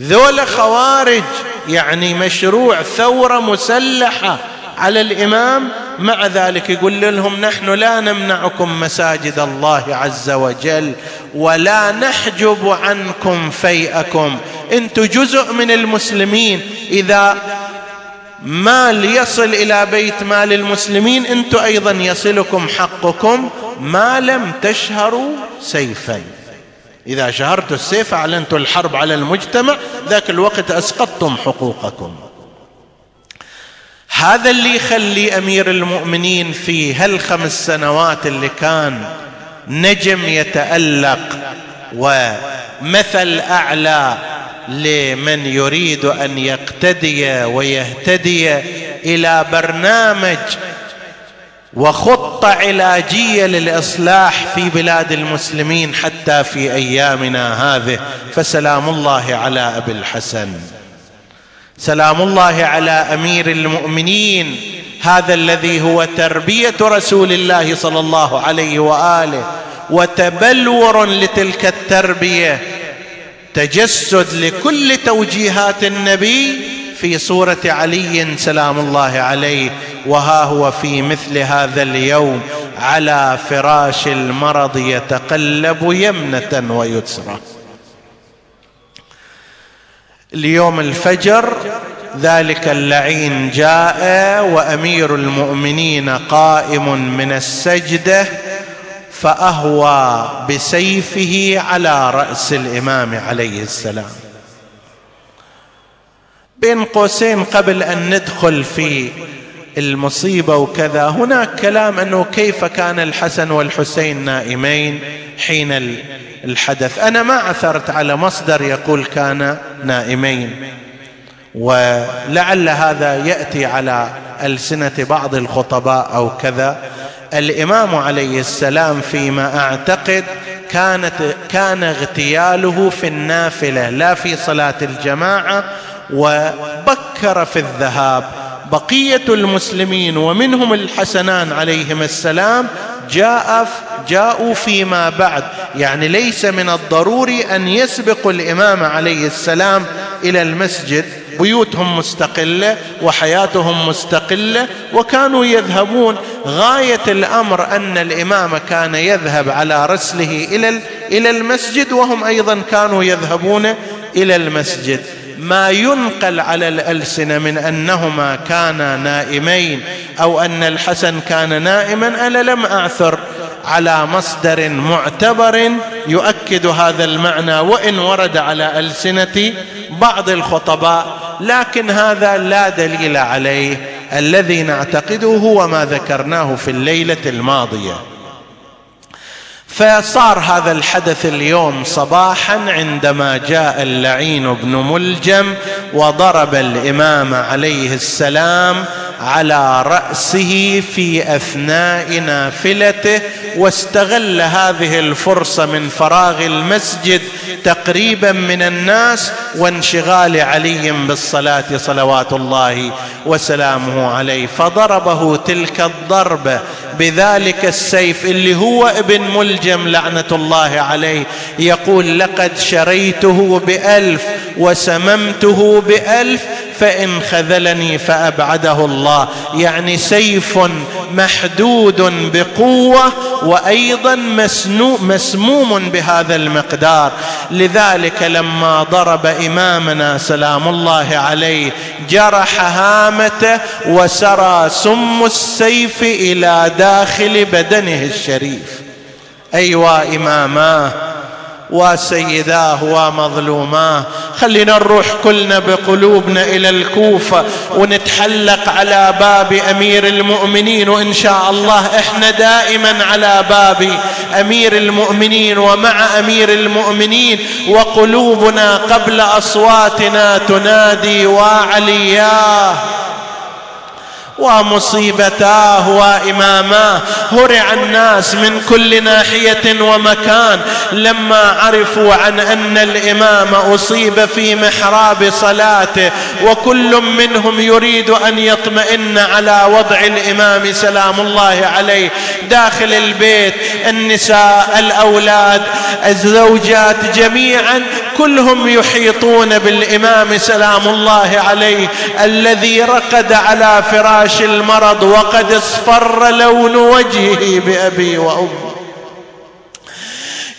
ذولا خوارج يعني مشروع ثورة مسلحة على الإمام مع ذلك يقول لهم نحن لا نمنعكم مساجد الله عز وجل ولا نحجب عنكم فيئكم. أنتم جزء من المسلمين. إذا مال يصل إلى بيت مال المسلمين أنتم أيضا يصلكم حقكم ما لم تشهروا سيفا. إذا شهرتوا السيف أعلنتوا الحرب على المجتمع ذاك الوقت أسقطتم حقوقكم. هذا اللي يخلي أمير المؤمنين في هالخمس سنوات اللي كان نجم يتألق ومثل أعلى لمن يريد أن يقتدي ويهتدي إلى برنامج وخطه علاجية للإصلاح في بلاد المسلمين حتى في أيامنا هذه. فسلام الله على أبي الحسن. سلام الله على أمير المؤمنين هذا الذي هو تربية رسول الله صلى الله عليه وآله وتبلور لتلك التربية. تجسد لكل توجيهات النبي في صورة علي سلام الله عليه وها هو في مثل هذا اليوم على فراش المرض يتقلب يمنة ويسرى. اليوم الفجر ذلك اللعين جاء وأمير المؤمنين قائم من السجدة فأهوى بسيفه على رأس الإمام عليه السلام. بين قوسين قبل أن ندخل في المصيبة وكذا هناك كلام أنه كيف كان الحسن والحسين نائمين حين الحدث. أنا ما عثرت على مصدر يقول كان نائمين ولعل هذا يأتي على ألسنة بعض الخطباء أو كذا. الإمام عليه السلام فيما أعتقد كانت كان اغتياله في النافلة لا في صلاة الجماعة وبكر في الذهاب. بقية المسلمين ومنهم الحسنان عليهما السلام جاء جاءوا فيما بعد. يعني ليس من الضروري أن يسبق الإمام عليه السلام إلى المسجد. بيوتهم مستقلة وحياتهم مستقلة وكانوا يذهبون. غاية الأمر أن الإمام كان يذهب على رسله إلى إلى المسجد وهم أيضا كانوا يذهبون إلى المسجد. ما ينقل على الألسنة من أنهما كانا نائمين أو أن الحسن كان نائما أنا لم أعثر على مصدر معتبر يؤكد هذا المعنى. وإن ورد على ألسنة بعض الخطباء لكن هذا لا دليل عليه الذي نعتقده هو ما ذكرناه في الليلة الماضية. فصار هذا الحدث اليوم صباحا عندما جاء اللعين بن ملجم وضرب الإمام عليه السلام على رأسه في أثناء نافلته واستغل هذه الفرصة من فراغ المسجد تقريبا من الناس وانشغال علي بالصلاة صلوات الله وسلامه عليه. فضربه تلك الضربه بذلك السيف اللي هو ابن ملجم لعنة الله عليه. يقول لقد شريته بألف وسممته بألف فإن خذلني فأبعده الله. يعني سيف محدود بقوة وأيضا مسموم بهذا المقدار. لذلك لما ضرب إمامنا سلام الله عليه جرح هامته وسرى سم السيف إلى داخل بدنه الشريف. أيوا إماماه وسيداه ومظلوماه. خلينا نروح كلنا بقلوبنا إلى الكوفة ونتحلق على باب أمير المؤمنين وإن شاء الله إحنا دائما على باب أمير المؤمنين ومع أمير المؤمنين وقلوبنا قبل أصواتنا تنادي وعلياه ومصيبتاه وإماماه. هرع الناس من كل ناحية ومكان. لما عرفوا عن أن الإمام أصيب في محراب صلاته وكل منهم يريد أن يطمئن على وضع الإمام سلام الله عليه. داخل البيت النساء الأولاد الزوجات جميعا كلهم يحيطون بالإمام سلام الله عليه الذي رقد على فراش المرض وقد اصفر لون وجهه بأبي وامي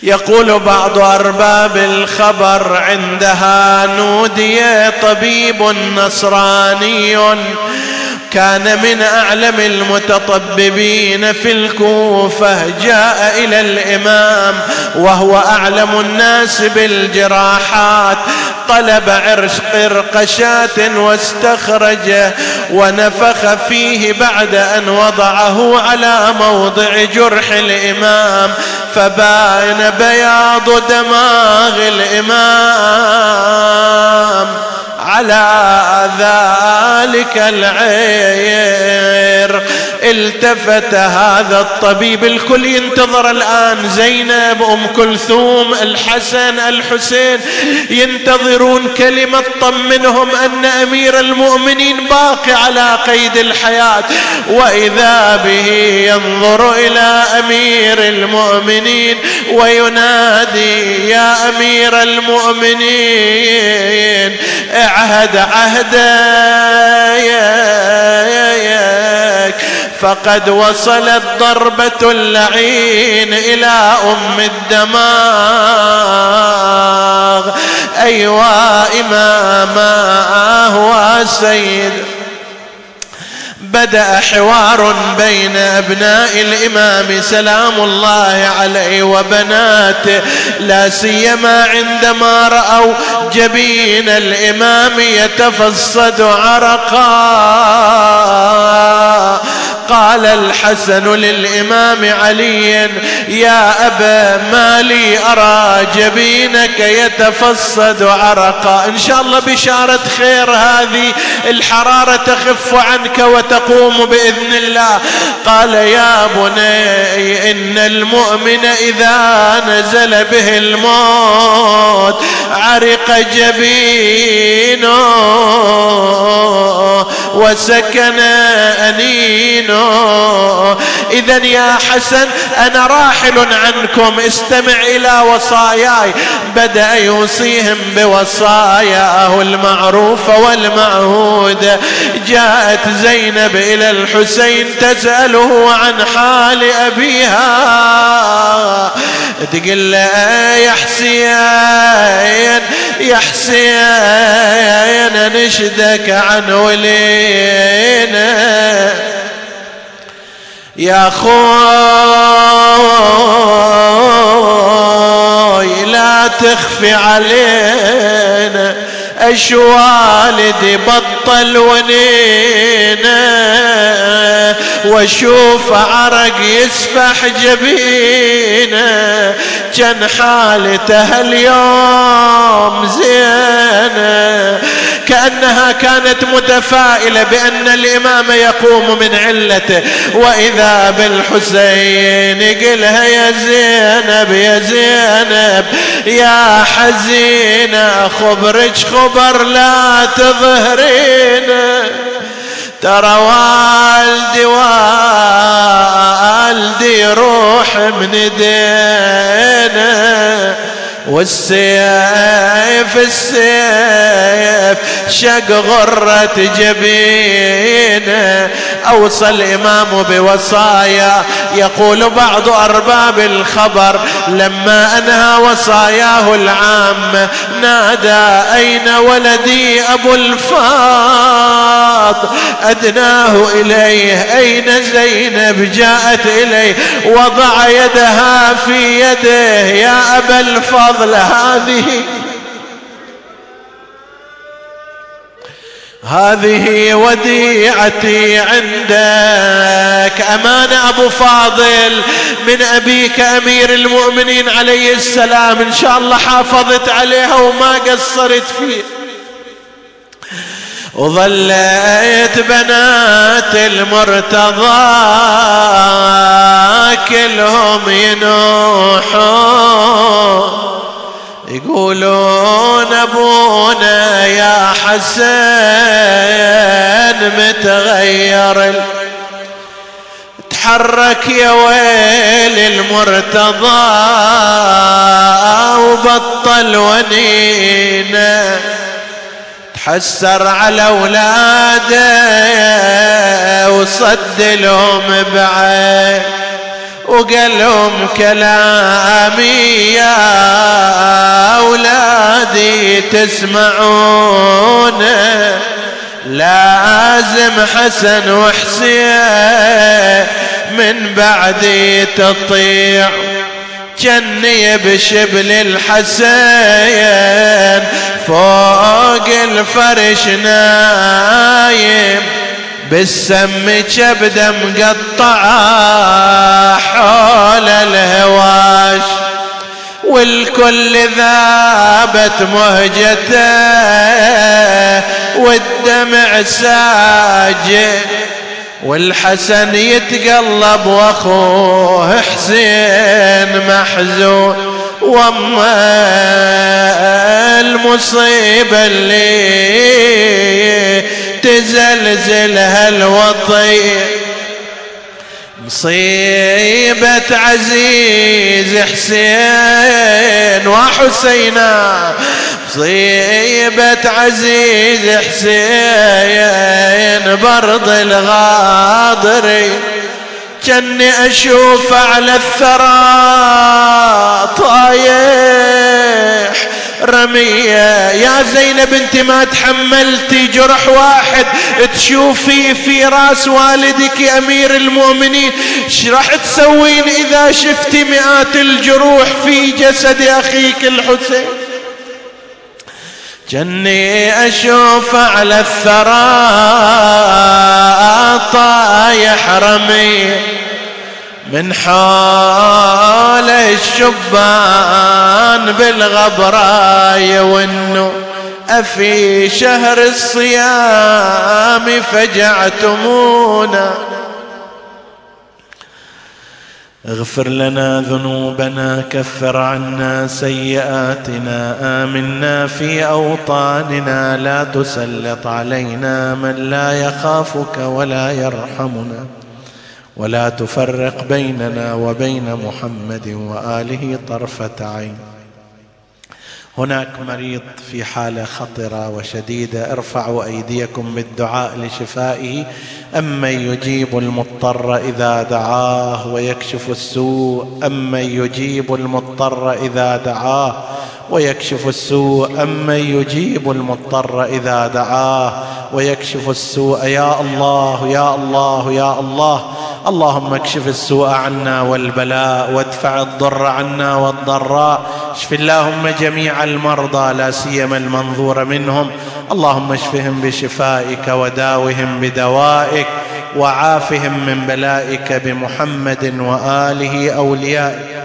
يقول بعض أرباب الخبر عندها نودي طبيب نصراني كان من أعلم المتطببين في الكوفة جاء إلى الإمام وهو أعلم الناس بالجراحات. طلب عرش قرقشات واستخرجه ونفخ فيه بعد أن وضعه على موضع جرح الإمام فبان بياض دماغ الإمام. على ذلك العير. التفت هذا الطبيب الكل ينتظر الآن زينب أم كلثوم الحسن الحسين ينتظرون كلمة طمنهم أن أمير المؤمنين باقي على قيد الحياة. وإذا به ينظر إلى أمير المؤمنين وينادي يا أمير المؤمنين اعهد عهدك فقد وصلت ضربة اللعين إلى أم الدماغ. أيوا إماما سيد. بدأ حوار بين أبناء الإمام سلام الله عليه وبناته. لا سيما عندما رأوا جبين الإمام يتفصد عرقا. قال الحسن للإمام علي يا أبا ما لي أرى جبينك يتفصد عرقا. إن شاء الله بشارة خير هذه الحرارة تخف عنك وتقوم بإذن الله. قال يا بني إن المؤمن إذا نزل به الموت عرق جبينه وسكن أنينه. اذا يا حسن أنا راحل عنكم استمع إلى وصاياي. بدأ يوصيهم بوصاياه المعروفه والمعهوده جاءت زينب إلى الحسين تسأله عن حال أبيها. تقول له يا حسين يا حسين نشدك عن ولينا. يا خوي لا تخفي علينا أش والدي بطل ونينا وأشوف عرق يسفح جبينة كان حالته اليوم زينة. كأنها كانت متفائلة بأن الإمام يقوم من علته. وإذا بالحسين قلها يا زينب يا زينب يا حزينة خبرك خبر لا تظهرين. ترى والدي والدي روح من دينه. والسيف السيف شق غرة جبينه. أوصى الإمام بوصايا. يقول بعض أرباب الخبر لما أنهى وصاياه العامة نادى أين ولدي أبو الفاض أدناه إليه أين زينب جاءت إليه؟ وضع يدها في يده يا أبا الفضل هذه هذه وديعتي عندك. أمان أبو فاضل من أبيك أمير المؤمنين عليه السلام. إن شاء الله حافظت عليها وما قصرت فيه وظليت بنات المرتضى كلهم ينوحون. يقولون أبونا يا حسن متغير. تحرك يا ويل المرتضى وبطل ونينة. تحسر على أولاده وصد لهم بعين. وقال لهم كلامي يا أولادي تسمعون. لازم حسن وحسين من بعدي تطيع. جني بشبل الحسين فوق الفرش نايم. بالسم كبده مقطعه حول الهواش والكل ذابت مهجته والدمع ساجد والحسن يتقلب وأخوه حسين محزون. وما المصيبة اللي تزلزل هالوطي. مصيبة عزيز حسين وحسينا مصيبة عزيز حسين برض الغاضري جني أشوف على الثرى طايح. رمية. يا زينب انت ما تحملتي جرح واحد. تشوفي في راس والدك أمير المؤمنين. إيش راح تسوين إذا شفتي مئات الجروح في جسد أخيك الحسين؟ جني أشوف على الثرى طايح رمية. من حول الشبان بالغبراية والنو أفي شهر الصيام فجعتمونا. اغفر لنا ذنوبنا كفر عنا سيئاتنا آمنا في أوطاننا لا تسلط علينا من لا يخافك ولا يرحمنا. ولا تفرق بيننا وبين محمد وآله طرفة عين. هناك مريض في حالة خطرة وشديدة ارفعوا أيديكم بالدعاء لشفائه. أمن يجيب المضطر إذا دعاه ويكشف السوء؟ أمن يجيب المضطر إذا دعاه؟ ويكشف السوء أمن يجيب المضطر إذا دعاه. ويكشف السوء يا الله يا الله يا الله. اللهم اكشف السوء عنا والبلاء وادفع الضر عنا والضراء. اشف اللهم جميع المرضى لا سيما المنظور منهم. اللهم اشفهم بشفائك وداوهم بدوائك وعافهم من بلائك بمحمد وآله اوليائك